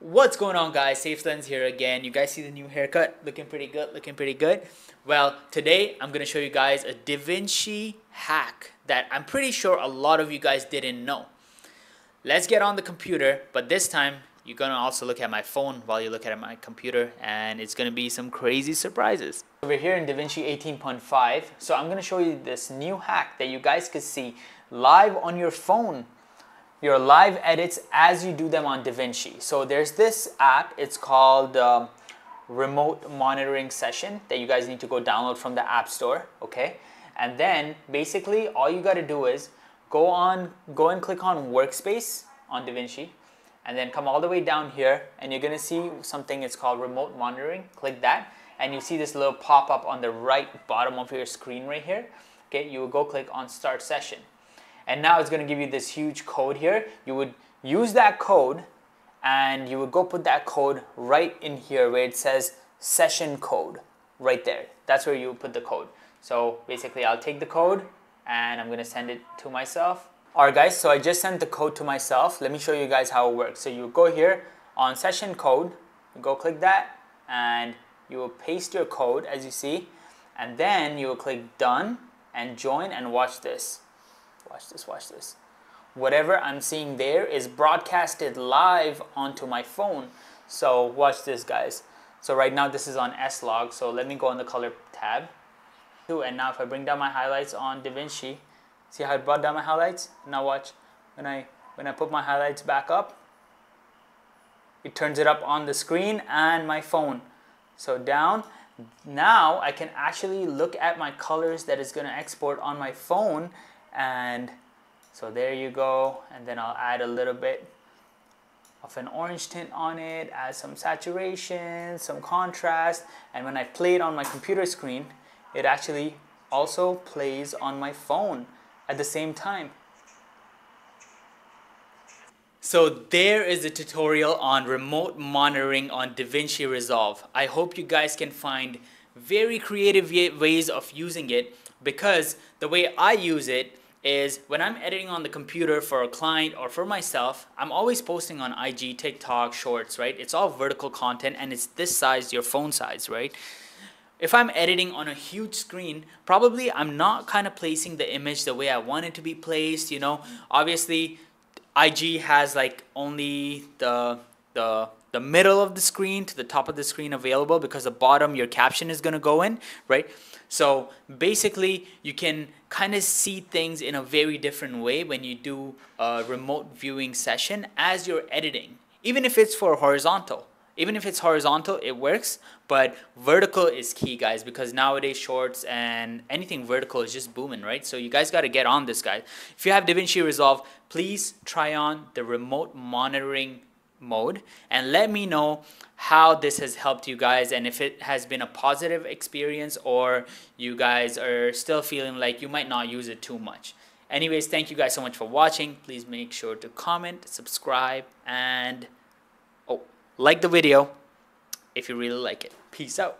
What's going on guys? Saif Lens here again. You guys see the new haircut? Looking pretty good, looking pretty good. Well, today I'm going to show you guys a DaVinci hack that I'm pretty sure a lot of you guys didn't know. Let's get on the computer, but this time you're going to also look at my phone while you look at my computer and it's going to be some crazy surprises. We're here in DaVinci 18.5, so I'm going to show you this new hack that you guys could see live on your phone your live edits as you do them on DaVinci. So there's this app, it's called um, Remote Monitoring Session that you guys need to go download from the App Store, okay? And then basically all you gotta do is go on, go and click on Workspace on DaVinci and then come all the way down here and you're gonna see something, it's called Remote Monitoring, click that and you see this little pop-up on the right bottom of your screen right here, okay? You will go click on Start Session and now it's going to give you this huge code here. You would use that code and you would go put that code right in here where it says session code right there. That's where you put the code. So basically I'll take the code and I'm going to send it to myself. Alright guys, so I just sent the code to myself. Let me show you guys how it works. So you go here on session code, go click that and you will paste your code as you see and then you will click done and join and watch this. Watch this, watch this. Whatever I'm seeing there is broadcasted live onto my phone. So watch this guys. So right now this is on S-Log. So let me go on the color tab. And now if I bring down my highlights on DaVinci, see how I brought down my highlights? Now watch, when I, when I put my highlights back up, it turns it up on the screen and my phone. So down, now I can actually look at my colors that is gonna export on my phone and so there you go. And then I'll add a little bit of an orange tint on it add some saturation some contrast. And when I play it on my computer screen it actually also plays on my phone at the same time. So there is a tutorial on remote monitoring on DaVinci Resolve. I hope you guys can find very creative ways of using it because the way I use it is when I'm editing on the computer for a client or for myself, I'm always posting on IG, TikTok, Shorts, right? It's all vertical content and it's this size, your phone size, right? If I'm editing on a huge screen, probably I'm not kind of placing the image the way I want it to be placed, you know? Obviously, IG has like only the the the middle of the screen to the top of the screen available because the bottom your caption is going to go in, right? So basically you can kind of see things in a very different way when you do a remote viewing session as you're editing, even if it's for horizontal. Even if it's horizontal, it works, but vertical is key, guys, because nowadays shorts and anything vertical is just booming, right? So you guys got to get on this, guys. If you have DaVinci Resolve, please try on the remote monitoring mode and let me know how this has helped you guys and if it has been a positive experience or you guys are still feeling like you might not use it too much. Anyways, thank you guys so much for watching. Please make sure to comment, subscribe, and oh, like the video if you really like it. Peace out.